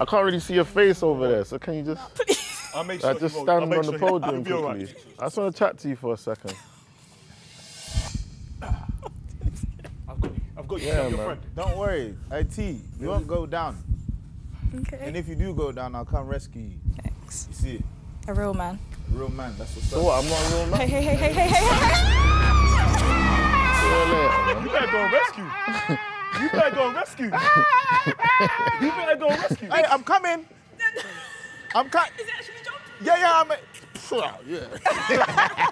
I can't really see your face over there, so can you just I'll make sure uh, you just stand on the sure you- podium you'll quickly? right. I just want to chat to you for a second. I've got, I've got you. Yeah, your man. friend. Don't worry, IT, you won't go down. Okay. And if you do go down, I'll come rescue you. Thanks. You see? A real man. A Real man, that's what's So up. what? I'm not a real man. Hey, hey, hey, hey, hey, hey, hey. See you later, man. You better go and rescue. You better go and rescue. you better go and rescue. Hey, I'm coming. I'm coming. Is it actually jumping? Yeah, yeah, I'm. A... Yeah.